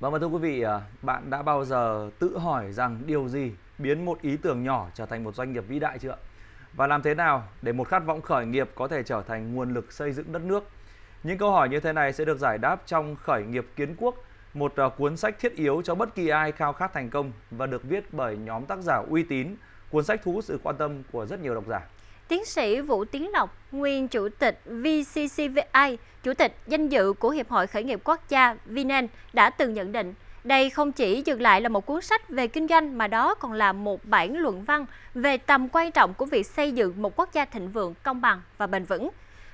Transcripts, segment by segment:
Vâng và thưa quý vị, à, bạn đã bao giờ tự hỏi rằng điều gì biến một ý tưởng nhỏ trở thành một doanh nghiệp vĩ đại chưa? Và làm thế nào để một khát vọng khởi nghiệp có thể trở thành nguồn lực xây dựng đất nước? Những câu hỏi như thế này sẽ được giải đáp trong Khởi nghiệp kiến quốc, một à, cuốn sách thiết yếu cho bất kỳ ai khao khát thành công và được viết bởi nhóm tác giả uy tín. Cuốn sách thu hút sự quan tâm của rất nhiều độc giả. Tiến sĩ Vũ Tiến Lộc, nguyên chủ tịch VCCVI, chủ tịch danh dự của Hiệp hội Khởi nghiệp Quốc gia Vinen đã từng nhận định đây không chỉ dừng lại là một cuốn sách về kinh doanh mà đó còn là một bản luận văn về tầm quan trọng của việc xây dựng một quốc gia thịnh vượng, công bằng và bền vững.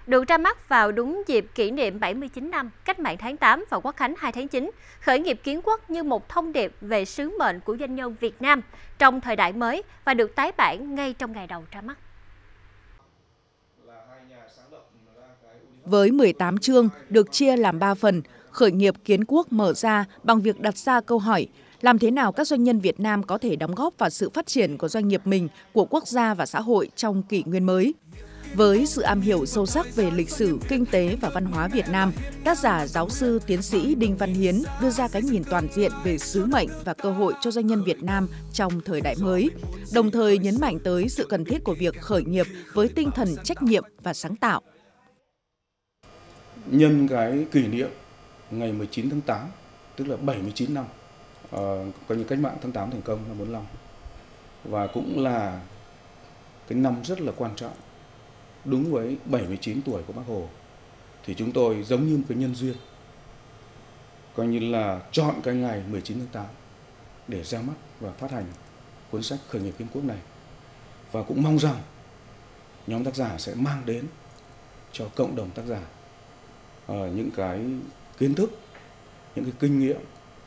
Được ra mắt vào đúng dịp kỷ niệm 79 năm Cách mạng tháng 8 và Quốc khánh 2 tháng 9, khởi nghiệp kiến quốc như một thông điệp về sứ mệnh của doanh nhân Việt Nam trong thời đại mới và được tái bản ngay trong ngày đầu ra mắt. Với 18 chương được chia làm 3 phần, khởi nghiệp kiến quốc mở ra bằng việc đặt ra câu hỏi làm thế nào các doanh nhân Việt Nam có thể đóng góp vào sự phát triển của doanh nghiệp mình, của quốc gia và xã hội trong kỷ nguyên mới. Với sự am hiểu sâu sắc về lịch sử, kinh tế và văn hóa Việt Nam, tác giả giáo sư tiến sĩ Đinh Văn Hiến đưa ra cái nhìn toàn diện về sứ mệnh và cơ hội cho doanh nhân Việt Nam trong thời đại mới, đồng thời nhấn mạnh tới sự cần thiết của việc khởi nghiệp với tinh thần trách nhiệm và sáng tạo nhân cái kỷ niệm ngày 19 tháng 8 tức là 79 năm uh, coi như cách mạng tháng 8 thành công năm 45 và cũng là cái năm rất là quan trọng đúng với 79 tuổi của bác Hồ. Thì chúng tôi giống như một cái nhân duyên coi như là chọn cái ngày 19 tháng 8 để ra mắt và phát hành cuốn sách khởi nghiệp kiến quốc này. Và cũng mong rằng nhóm tác giả sẽ mang đến cho cộng đồng tác giả Ờ, những cái kiến thức, những cái kinh nghiệm,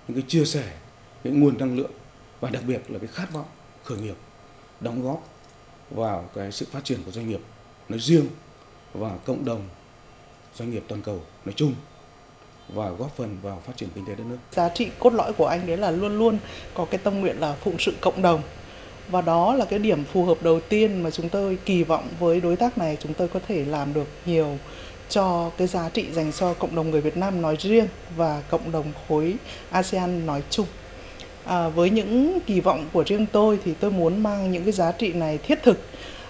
những cái chia sẻ cái nguồn năng lượng và đặc biệt là cái khát vọng, khởi nghiệp, đóng góp vào cái sự phát triển của doanh nghiệp nói riêng và cộng đồng doanh nghiệp toàn cầu nói chung và góp phần vào phát triển kinh tế đất nước. Giá trị cốt lõi của anh đấy là luôn luôn có cái tâm nguyện là phụng sự cộng đồng. Và đó là cái điểm phù hợp đầu tiên mà chúng tôi kỳ vọng với đối tác này, chúng tôi có thể làm được nhiều cho cái giá trị dành cho cộng đồng người Việt Nam nói riêng và cộng đồng khối ASEAN nói chung. À, với những kỳ vọng của riêng tôi thì tôi muốn mang những cái giá trị này thiết thực.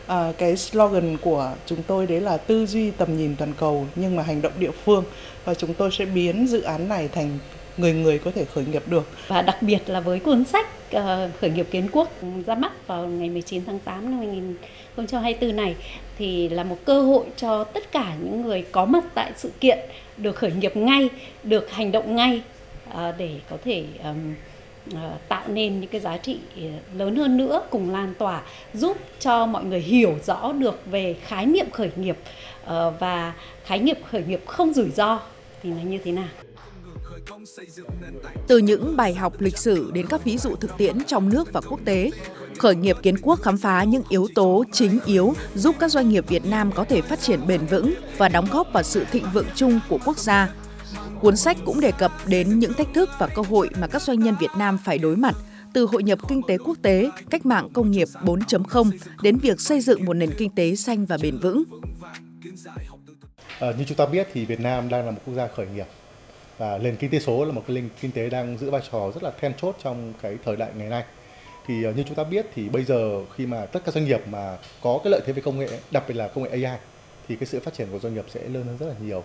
À, cái slogan của chúng tôi đấy là tư duy tầm nhìn toàn cầu nhưng mà hành động địa phương và chúng tôi sẽ biến dự án này thành người người có thể khởi nghiệp được. Và đặc biệt là với cuốn sách Ờ, khởi nghiệp kiến quốc ra mắt vào ngày 19 tháng 8 năm 2024 này thì là một cơ hội cho tất cả những người có mặt tại sự kiện được khởi nghiệp ngay, được hành động ngay ờ, để có thể ờ, tạo nên những cái giá trị lớn hơn nữa cùng lan tỏa giúp cho mọi người hiểu rõ được về khái niệm khởi nghiệp và khái niệm khởi nghiệp không rủi ro thì là như thế nào. Từ những bài học lịch sử đến các ví dụ thực tiễn trong nước và quốc tế, khởi nghiệp kiến quốc khám phá những yếu tố chính yếu giúp các doanh nghiệp Việt Nam có thể phát triển bền vững và đóng góp vào sự thịnh vượng chung của quốc gia. Cuốn sách cũng đề cập đến những thách thức và cơ hội mà các doanh nhân Việt Nam phải đối mặt từ hội nhập kinh tế quốc tế, cách mạng công nghiệp 4.0 đến việc xây dựng một nền kinh tế xanh và bền vững. À, như chúng ta biết thì Việt Nam đang là một quốc gia khởi nghiệp và nền kinh tế số là một cái nền kinh tế đang giữ vai trò rất là then chốt trong cái thời đại ngày nay. Thì ờ, như chúng ta biết thì bây giờ khi mà tất cả doanh nghiệp mà có cái lợi thế về công nghệ, đặc biệt là công nghệ AI thì cái sự phát triển của doanh nghiệp sẽ lớn hơn rất là nhiều.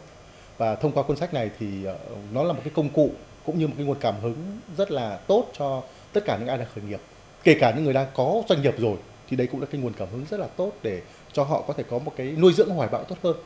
Và thông qua cuốn sách này thì ờ, nó là một cái công cụ cũng như một cái nguồn cảm hứng rất là tốt cho tất cả những ai đang khởi nghiệp. Kể cả những người đang có doanh nghiệp rồi thì đây cũng là cái nguồn cảm hứng rất là tốt để cho họ có thể có một cái nuôi dưỡng hoài bão tốt hơn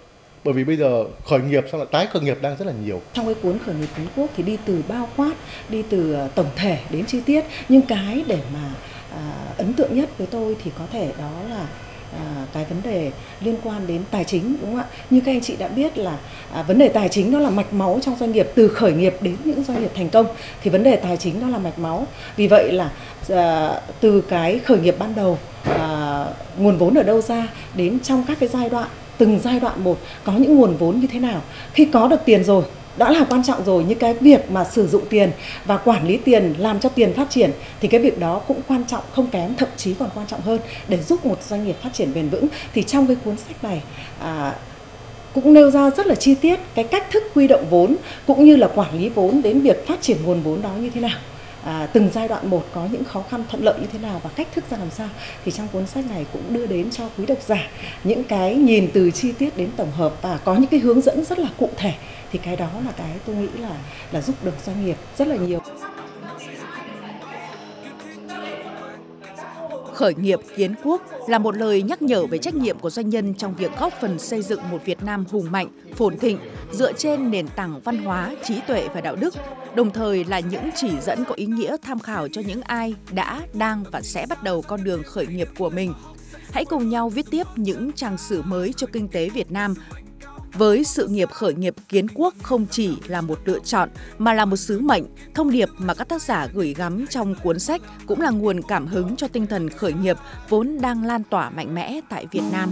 bởi vì bây giờ khởi nghiệp xong lại tái khởi nghiệp đang rất là nhiều. Trong cái cuốn khởi nghiệp Phú quốc thì đi từ bao quát đi từ ờ, tổng thể đến chi tiết. Nhưng cái để mà à, ấn tượng nhất với tôi thì có thể đó là à, cái vấn đề liên quan đến tài chính đúng không ạ? Như các anh chị đã biết là à, vấn đề tài chính đó là mạch máu trong doanh nghiệp từ khởi nghiệp đến những doanh nghiệp thành công. Thì vấn đề tài chính đó là mạch máu. Vì vậy là à, từ cái khởi nghiệp ban đầu à, nguồn vốn ở đâu ra đến trong các cái giai đoạn từng giai đoạn một có những nguồn vốn như thế nào. Khi có được tiền rồi đã là quan trọng rồi nhưng cái việc mà sử dụng tiền và quản lý tiền làm cho tiền phát triển thì cái việc đó cũng quan trọng không kém thậm chí còn quan trọng hơn. Để giúp một doanh nghiệp phát triển bền vững thì trong cái cuốn sách này à, cũng nêu ra rất là chi tiết cái cách thức huy động vốn cũng như là quản lý vốn đến việc phát triển nguồn vốn đó như thế nào à, từng giai đoạn một có những khó khăn thuận lợi như thế nào và cách thức ra làm sao thì trong cuốn sách này cũng đưa đến cho quý độc giả những cái nhìn từ chi tiết đến tổng hợp và có những cái hướng dẫn rất là cụ thể. Thì cái đó là cái tôi nghĩ là là giúp được doanh nghiệp rất là nhiều. Khởi nghiệp kiến quốc là một lời nhắc nhở về trách nhiệm của doanh nhân trong việc góp phần xây dựng một Việt Nam hùng mạnh, phồn thịnh, dựa trên nền tảng văn hóa, trí tuệ và đạo đức, đồng thời là những chỉ dẫn có ý nghĩa tham khảo cho những ai đã, đang và sẽ bắt đầu con đường khởi nghiệp của mình. Hãy cùng nhau viết tiếp những trang sử mới cho kinh tế Việt Nam với sự nghiệp khởi nghiệp kiến quốc không chỉ là một lựa chọn mà là một sứ mệnh, thông điệp mà các tác giả gửi gắm trong cuốn sách cũng là nguồn cảm hứng cho tinh thần khởi nghiệp vốn đang lan tỏa mạnh mẽ tại Việt Nam.